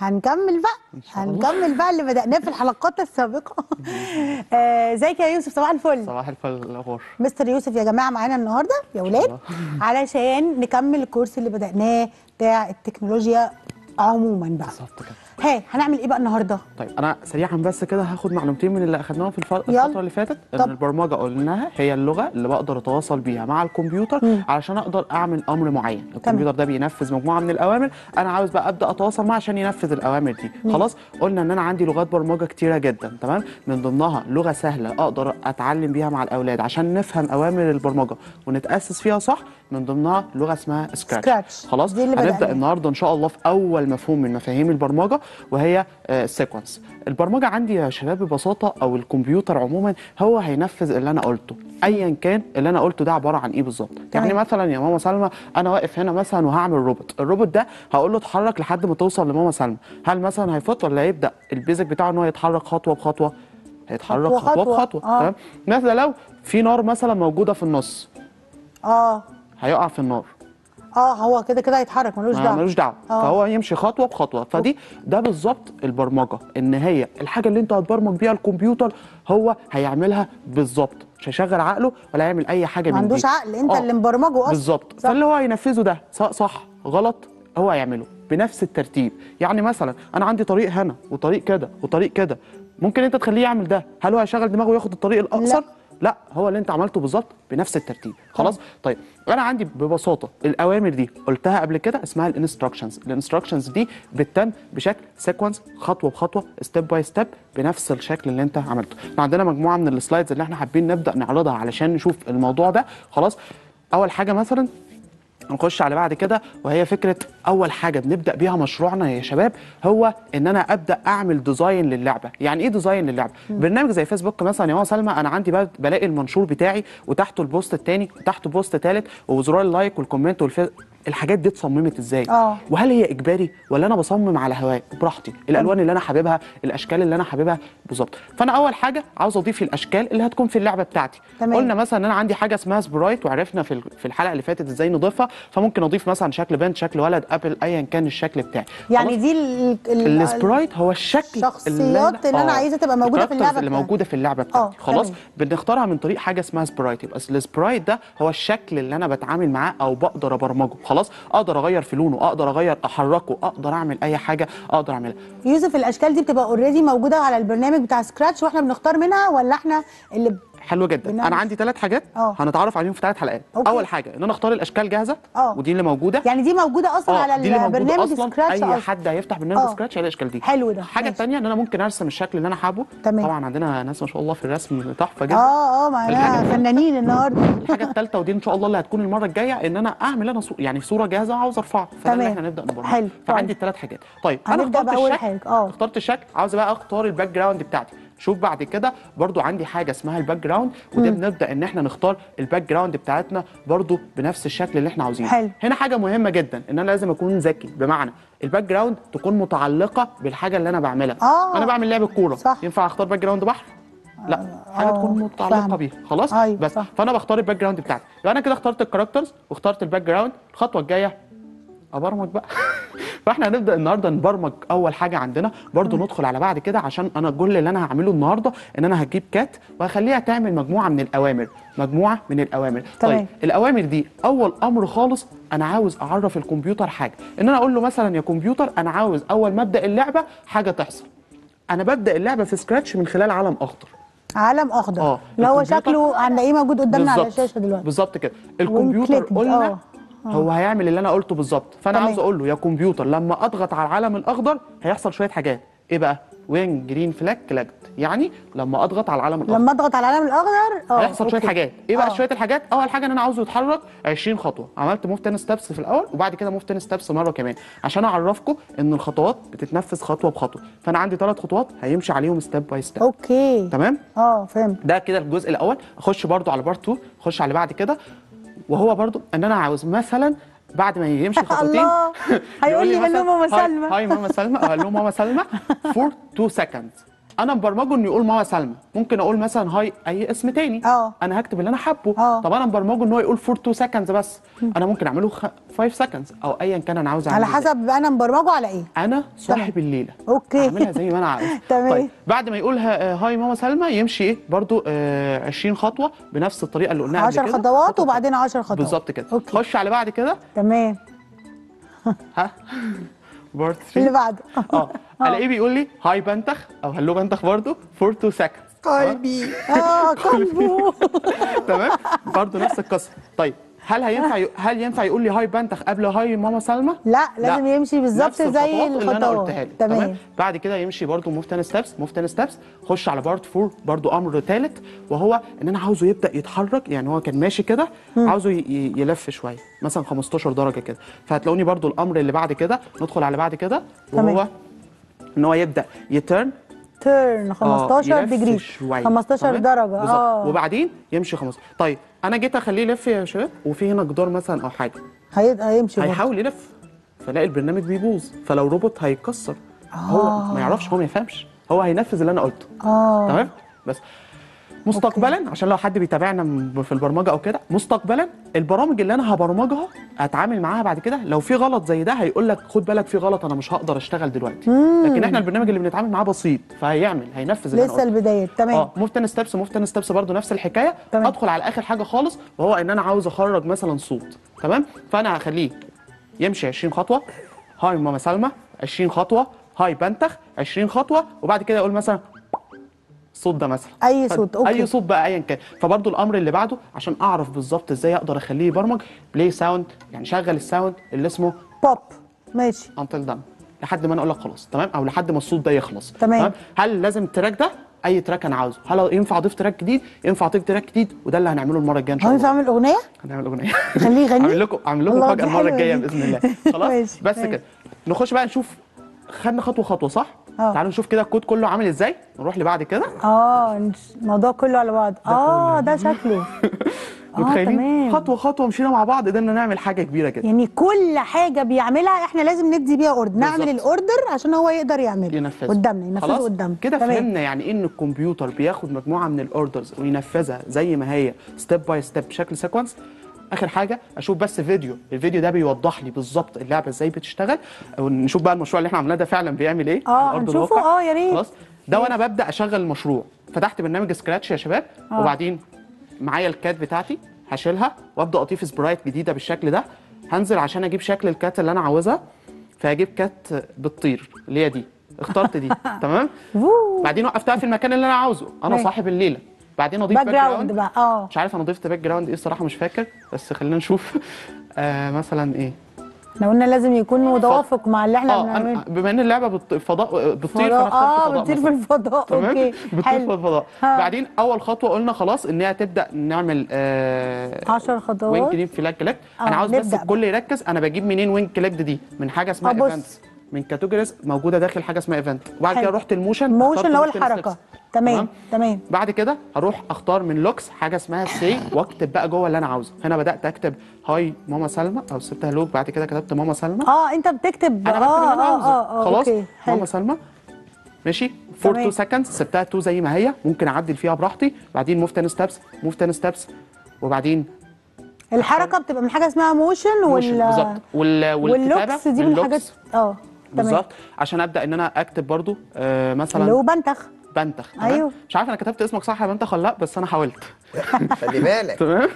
هنكمل بقى. هنكمل بقى اللي بدأناه في الحلقات السابقة. آه، ازيك يا يوسف؟ صباح الفل. صباح الفل الأخبار؟ مستر يوسف يا جماعة معانا النهاردة يا ولاد. علشان نكمل الكورس اللي بدأناه بتاع التكنولوجيا عموما بقى. بالظبط كده. ها هنعمل إيه بقى النهارده؟ طيب أنا سريعا بس كده هاخد معلومتين من اللي أخدناهم في. الفترة اللي فاتت إن طب. البرمجة قلناها هي اللغة اللي بقدر أتواصل بيها مع الكمبيوتر علشان أقدر أعمل أمر معين. الكمبيوتر ده بينفذ مجموعة من الأوامر أنا عاوز بقى أبدأ أتواصل معاه عشان ينفذ الأوامر دي. خلاص قلنا إن أنا عندي لغات برمجة كتيرة جدا تمام؟ من ضمنها لغة سهلة أقدر أتعلم بيها مع الأولاد عشان نفهم أوامر البرمجة ونتأسس فيها صح؟ من ضمنها لغة اسمها سكراتش. خلاص دي اللي هنبدأ. النهارده إن شاء الله في أول مفهوم من مفاهيم البرمجة وهي ال sequence البرمجة عندي يا شباب ببساطة أو الكمبيوتر عموما هو هينفذ اللي أنا قلته. ايا كان اللي أنا قلته ده عبارة عن إيه بالظبط؟ يعني. مثلا يا ماما سلمى أنا واقف هنا مثلا وهعمل روبوت الروبوت ده هقول له اتحرك لحد ما توصل لماما سلمى. هل مثلا هيفوت ولا هيبدأ؟ البيزك بتاعه إن هو يتحرك خطوة بخطوة. هيتحرك خطوة. بخطوة. آه. تمام؟ مثلا لو في نار مثلا موجودة في النص. آه. هيقع في النار. آه هو كده كده هيتحرك ملوش ما- دعوة. ملوش دعوة. آه. فهو يمشي خطوة بخطوة. فدي ده بالظبط البرمجة. إن هي الحاجة اللي أنت هتبرمج بيها الكمبيوتر هو هيعملها بالظبط. مش هيشغل عقله ولا يعمل أي حاجة ما من عندوش دي. عقل. أنت آه، اللي مبرمجه أصلا. بالظبط. فاللي هو هينفذه ده. سواء صح. غلط. هو هيعمله. بنفس الترتيب. يعني مثلا أنا عندي طريق هنا وطريق كده وطريق كده. ممكن أنت تخليه يعمل ده. هل هو هيشغل دماغه وياخد الطريق الأقصر؟ لا. لا هو اللي انت عملته بالظبط بنفس الترتيب. خلاص؟ طيب أنا عندي ببساطة الأوامر دي قلتها قبل كده اسمها ال instructions. ال instructions دي بتتم بشكل sequence خطوة بخطوة step by step بنفس الشكل اللي انت عملته. إحنا عندنا مجموعة من ال slides اللي إحنا حابين نبدأ نعرضها علشان نشوف الموضوع ده. خلاص؟ أول حاجة مثلا نخش على بعد كده وهي فكرة أول حاجة بنبدأ بيها مشروعنا يا شباب هو إن أنا أبدأ أعمل design للعبة. يعني إيه design للعبة؟ برنامج زي فيسبوك مثلا يا ماما سلمى أنا عندي بلاقي المنشور بتاعي وتحته ال post الثاني وتحته post ثالث وزرار ال like وال comment وال face الحاجات دي اتصممت إزاي؟ آه. وهل هي إجباري ولا أنا بصمم على هواي براحتي الألوان اللي أنا حاببها الأشكال اللي أنا حاببها. بالظبط. فأنا أول حاجة عاوز أضيف الأشكال اللي هتكون في اللعبة بتاعتي. تمام. قلنا مثلا ان أنا عندي حاجة اسمها sprite وعرفنا في في الحلقة اللي فاتت إزاي نضيفها. فممكن أضيف مثلا شكل بنت شكل ولد apple ايا كان الشكل بتاعي. يعني؟ دي ال- ال- ال sprite هو الشكل الشخصيات اللي أنا آه، عايزة تبقى موجودة في اللعبة اللي. موجودة في اللعبة آه، بتاعتي خلاص؟ تمام. بنختارها من طريق حاجة اسمها sprite يبقى ال sprite ده هو الشكل اللي أنا بتعامل معاه أو بقدر أبرمجه. خلاص أقدر أغير في لونه أقدر أغير احركه أقدر أعمل أي حاجة أقدر أعملها. يوسف الأشكال دي بتبقى already موجودة على البرنامج بتاع سكراتش وإحنا بنختار منها ولا إحنا اللي حلو جدا أنا عندي ثلاث حاجات آه. هنتعرف عليهم في ثلاث حلقات أوكي. أول حاجة إن أنا أختار الأشكال جاهزة آه. ودي اللي موجودة يعني دي موجودة أصلا آه على دي اللي البرنامج سكراتش أي أصلاً. حد هيفتح برنامج آه. سكراتش هيلاقي الأشكال دي حلو ده، الحاجة. الثانية إن أنا ممكن أرسم الشكل اللي أنا حابه تمام. طبعا عندنا ناس ما شاء الله في الرسم تحفة جدا آه آه معانا فنانين النهارده الحاجة الثالثه ودي إن شاء الله اللي هتكون المرة الجاية إن أنا أعمل أنا صو... يعني صورة جاهزة وعاوز أرفعها فده. إحنا نبدا نبرمج حلو. فعندي طيب. الثلاث حاجات طيب أنا اخترت الشكل. آه. اخترت الشكل عاوز بقى أختار ال background بتاعتي شوف بعد كده برضو عندي حاجة اسمها ال background وده بنبدأ إن إحنا نختار ال background بتاعتنا برضو بنفس الشكل اللي إحنا عاوزينه. حلو. هنا حاجة مهمة جدا إن أنا لازم أكون ذكي. بمعنى ال background تكون متعلقة بالحاجة اللي أنا بعملها. آه. أنا بعمل لعبه كوره صح. ينفع أختار background بحر؟ لا. حاجة آه، تكون متعلقة. بيها. خلاص؟ أيوة، بس. صح. فأنا بختار ال background بتاعتي. يبقى أنا كده اخترت ال characters واخترت ال background الخطوة الجاية أبرمج بقى. فاحنا هنبدأ النهارده نبرمج أول حاجة عندنا برضو ندخل على بعد كده عشان أنا كل اللي أنا هعمله النهارده إن أنا هجيب cat وهخليها تعمل مجموعة من الأوامر مجموعة من الأوامر. تمام. طيب الأوامر دي أول أمر خالص أنا عاوز أعرف الكمبيوتر حاجة. إن أنا أقول له مثلا يا كمبيوتر أنا عاوز أول ما أبدأ اللعبة حاجة تحصل. أنا ببدأ اللعبة في سكراتش من خلال علم أخضر. علم أخضر. آه، اللي هو شكله هنلاقيه موجود قدامنا على. الشاشة دلوقتي. بالظبط كده. الكمبيوتر قلنا آه. هو هيعمل اللي أنا قلته بالظبط. فأنا. عاوز أقول له يا كمبيوتر لما أضغط على العلم الأخضر هيحصل شوية حاجات. إيه بقى؟ when green flag clicked يعني لما أضغط على العلم الأخضر. لما أضغط على العلم الأخضر؟ آه هيحصل شوية. حاجات. إيه بقى آه. شوية الحاجات؟ أول حاجة إن أنا عاوزه يتحرك 20 خطوة. عملت move 10 steps في الأول وبعد كده move 10 steps مرة كمان. عشان أعرفكم إن الخطوات بتتنفذ خطوة بخطوة. فأنا عندي ثلاث خطوات هيمشي عليهم step by step okay. تمام؟ آه فهمت. ده كده الجزء الأول. أخش برضو على part 2 أخش على بعد كده. وهو برضو ان أنا عاوز مثلا بعد ما يمشي خطوتين هيقول لي hello ماما سلمى. hi ماما سلمى hello ماما سلمى for 2 seconds أنا مبرمجه إنه يقول ماما سلمى. ممكن أقول مثلا hi أي اسم تاني. آه. أنا هكتب اللي أنا حابه. آه. طب أنا مبرمجه ان هو يقول for 2 seconds بس. أنا ممكن أعمله 5 سكندز أو ايا كان أنا عاوز على أعمله. إزاي. حسب أنا مبرمجه على إيه. أنا صاحب الليلة. أوكي. أعملها زي ما أنا عاوز. تمام. طيب. بعد ما يقول ها- هاي ماما سلمى يمشي إيه؟ برضو آه 20 خطوة بنفس الطريقة اللي قلناها قبل 10 كده. خطوات وبعدين 10 خطوات. بالظبط كده. أوكي. خش على بعد كده. تمام. ها؟ بارت 3 اللي بعده. آه. الاقيه بيقول لي هاي بنتخ أو هلو بنتخ برضو فور 2 سكند قلبي. آه. قلبه تمام. برضو نفس القصة. طيب. هل هينفع. هل ينفع يقول لي hi بنتخ قبل hi ماما سلمى؟ لا لازم يمشي بالظبط زي الخطوات اللي أنا الخطوات. قلتها لك. تمام. بعد كده يمشي برضو move 10 steps move 10 steps خش على part 4 برضو أمر ثالث وهو إن أنا عاوزه يبدأ يتحرك يعني هو كان ماشي كده عاوزه يلف شوية مثلا 15 درجة كده. فهتلاقوني برضو الأمر اللي بعد كده ندخل على بعد كده وهو تمام. إن هو يبدأ ي turn turn 15 يلف degree شوية. 15 تمام؟ درجة. آه. وبعدين يمشي 15 طيب أنا جيت أخليه يلف يا شباب وفي هنا جدار مثلا أو حاجة. هي- هيمشي. هيحاول يلف فلاقي البرنامج بيبوظ. فلو روبوت هيتكسر هو ما يعرفش هو ما يفهمش هو هينفذ اللي أنا قلته. آه. تمام؟ بس مستقبلا عشان لو حد بيتابعنا في البرمجة أو كده مستقبلا البرامج اللي أنا هبرمجها اتعامل معاها بعد كده. لو في غلط زي ده هيقول لك خد بالك في غلط أنا مش هقدر أشتغل دلوقتي. لكن إحنا البرنامج اللي بنتعامل معاه بسيط فهيعمل هينفذ اللي لسه البداية تمام. آه move 10 steps move 10 steps برضه نفس الحكاية. تمام. ادخل على آخر حاجة خالص وهو إن أنا عاوز أخرج مثلا صوت تمام؟ فأنا هخليه يمشي 20 خطوة. hi ماما سلمى 20 خطوة. hi بنتخ 20 خطوة. وبعد كده يقول مثلا الصوت ده مثلا. ف- صوت، okay. أي صوت بقى ايا كان. فبرضه الأمر اللي بعده عشان أعرف بالظبط إزاي أقدر أخليه يبرمج play sound يعني شغل الساوند اللي اسمه بوب ماشي. انتل دم لحد ما أنا أقول لك خلاص تمام؟ أو لحد ما الصوت ده يخلص. تمام. هل لازم التراك ده؟ أي تراك أنا عاوزه. هل ينفع أضيف تراك جديد؟ ينفع أضيف تراك جديد؟ وده اللي هنعمله المرة الجاية إن شاء الله. ينفع أعمل أغنية؟ هنعمل أغنية. خليه يغني؟ أعمل لكم أعمل لكم فجأة المرة الجاية. بإذن الله. خلاص؟ ماشي، بس. كده. نخش بقى نشوف خدنا خطوة خطوة صح؟ آه. تعالوا نشوف كده الكود كله عامل إزاي نروح لبعد كده. آه الموضوع كله على بعض. آه ده شكله. آه متخيلين؟ خطوة خطوة مشينا مع بعض قدرنا نعمل حاجة كبيرة كده يعني كل حاجة بيعملها إحنا لازم ندي بيها order نعمل. ال order عشان هو يقدر يعمله. ينفذه. قدامنا ينفذه قدامنا كده. فهمنا يعني إن الكمبيوتر بياخد مجموعة من ال orders وينفذها زي ما هي step by step بشكل sequence آخر حاجة أشوف بس فيديو. الفيديو ده بيوضح لي بالظبط اللعبة إزاي بتشتغل. ونشوف بقى المشروع اللي إحنا عملناه ده فعلا بيعمل إيه آه، هنشوفه، الواقع. آه، يا ريت. خلاص. ده وأنا ببدأ أشغل المشروع فتحت برنامج سكراتش يا شباب. آه. وبعدين معايا ال cat بتاعتي هشيلها وأبدأ أضيف sprite جديدة بالشكل ده. هنزل عشان أجيب شكل ال cat اللي أنا عاوزها. فهجيب cat بتطير اللي هي دي. اخترت دي. تمام. بعدين وقفتها في المكان اللي أنا عاوزه. أنا. صاحب الليلة. بعدين اضيف background بقى آه. مش عارف أنا ضفت background إيه الصراحة مش فاكر بس خلينا نشوف. آه مثلا إيه؟ إحنا قلنا لازم يكون متوافق مع اللي إحنا آه بنعمله. بما إن اللعبة بت- فضاء بتطير آه بتطير في مثلاً. الفضاء تمام؟ okay بتطير في الفضاء. ها. بعدين أول خطوة قلنا خلاص إن هي تبدأ نعمل آه 10 when خطوات. click flag click آه، أنا عاوز بس الكل يركز أنا بجيب منين when click دي؟ من حاجة اسمها آه،. events من categories موجودة داخل حاجة اسمها event وبعد. كده رحت ال motion motion اللي هو الحركة. تمام تمام؟ بعد كده هروح أختار من looks حاجة اسمها say واكتب بقى جوه اللي أنا عاوزه. هنا بدأت أكتب hi ماما سلمى أو سبتها look بعد كده كتبت ماما سلمى آه أنت بتكتب أنا بكتب آه اللي أنا عاوزه. آه آه خلاص؟ حلو. ماما سلمى. ماشي؟ for تمام. 2 seconds سبتها 2 زي ما هي. ممكن أعدل فيها براحتي. بعدين move 10 steps move 10 steps وبعدين الحركة بتبقى من حاجة اسمها motion وال بالظبط. وال والكتابة وال looks دي من ال looks آه. بالظبط. عشان أبدأ إن أنا أكتب برضو آه اللي مثلا هو بنتخ. بنتخ تمام؟ أيوه. مش عارف أنا كتبت اسمك صح يا بنتخ ولا لأ بس أنا حاولت. خلي بالك. تمام؟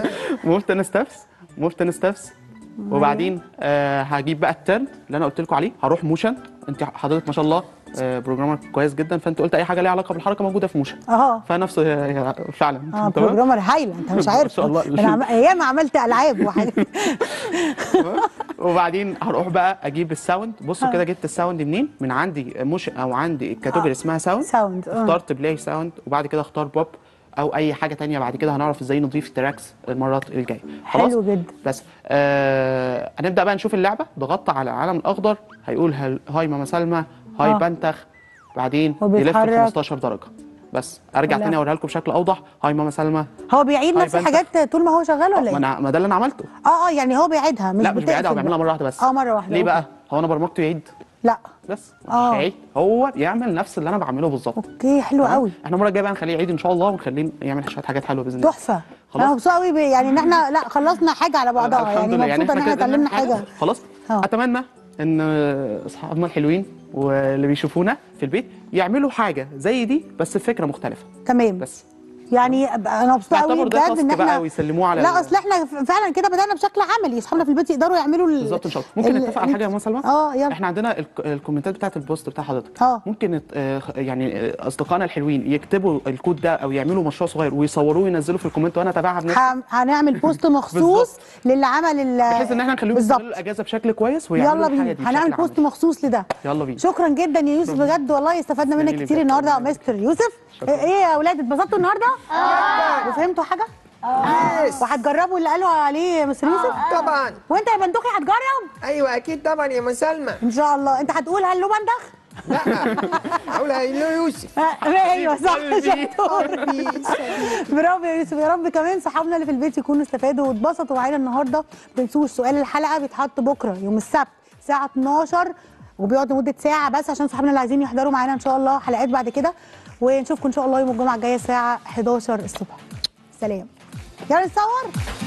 move 10 steps move 10 steps وبعدين آه هجيب بقى ال turn اللي أنا قلت لكم عليه. هروح motion. أنت حضرتك ما شاء الله آه programmer كويس جدا. فأنت قلت أي حاجة ليها علاقة بالحركة موجودة في motion. آه فنفس آه، فعلا. آه بروجرامر هايلة. أنت مش ما عارف. شاء الله. أنا. أيام عملت ألعاب. وحاجات وبعدين هروح بقى أجيب ال sound بصوا كده جبت ال sound منين؟ من عندي motion أو عندي category اسمها sound sound آه. اخترت play sound وبعد كده اختار بوب أو اي حاجة تانية. بعد كده هنعرف إزاي نضيف tracks المرات الجاية. خلاص؟ حلو جدا. بس آه هنبدأ بقى نشوف اللعبة. ضغطت على العلم الأخضر. هيقول hi ماما سلمى hi آه. بنتخ. بعدين يلف وبيتحرك. ال 15 درجة. بس ارجع تاني اوريها لكم بشكل اوضح. hi ماما سلمى. هو بيعيد نفس. الحاجات طول ما هو شغال ولا ما إيه؟ أنا ما ده اللي أنا عملته. آه آه يعني هو بيعيدها مش لا مش بيعيدها هو بيعملها مرة واحدة بس. آه مرة واحدة. ليه. بقى؟ هو أنا برمجته يعيد. لا. بس. مش آه. هيعيد. هو يعمل نفس اللي أنا بعمله بالظبط. okay حلو؟ قوي. إحنا المرة الجاية بقى نخليه يعيد إن شاء الله ونخليه يعمل شوية حاجات حلوة بإذن الله. تحفة. أنا مبسوطة قوي يعني إن إحنا لا خلصنا حاجة على بعضها. يعني لله. مبسوطة إن إحنا اتعلمنا حاجة. خلاص؟ آه. أتمنى إن أصحابنا الحلوين واللي بيشوفونا في البيت يعملوا حاجة زي دي بس بفكرة مختلفة. تمام. بس. يعني أنا مبسوطة قوي بجد إن task بقى إحنا ويسلموه على لا أصل إحنا فعلا كده بدأنا بشكل عملي. أصحابنا في البيت يقدروا يعملوا ال- بالظبط إن شاء الله. ممكن نتفق على حاجة يا سلمى؟ آه يلا. إحنا عندنا الك- الكومنتات بتاعت ال post بتاع حضرتك. آه. ممكن آه، يعني آه، أصدقائنا الحلوين يكتبوا الكود ده أو يعملوا مشروع صغير ويصوروه وينزلوه في ال comment وأنا أتابعها بنفسي. هنعمل post مخصوص للي عمل ال بحيث إن إحنا نخليهم يستغلوا الاجازه بشكل كويس ويعملوا يلا بينا. هنعمل post. مخصوص لده. يلا بينا. شكرا جدا يا يوسف بجد والله استفدنا منك كتير. النهارده مستر يوسف. إيه يا أولاد اتبسطتوا النهارده؟ آه وفهمتوا حاجة؟ yes. وهتجربوا اللي قالوا عليه يا مستر يوسف؟ طبعا وانت يا بندوخي هتجرب؟ أيوه أكيد طبعا يا مسلمى إن شاء الله أنت هتقول hello بندخ؟ أقول له يوسف آه، أيوه صح. شطور. برافو يا يوسف يا رب كمان صحابنا اللي في البيت يكونوا استفادوا واتبسطوا معانا النهارده ما تنسوش سؤال الحلقة بيتحط بكرة يوم السبت الساعة 12 وبيقعد لمدة ساعة بس عشان صحابنا اللي عايزين يحضروا معانا إن شاء الله. حلقات بعد كده ونشوفكم إن شاء الله يوم الجمعة الجاية الساعة 11 الصبح. سلام. يلا نصور.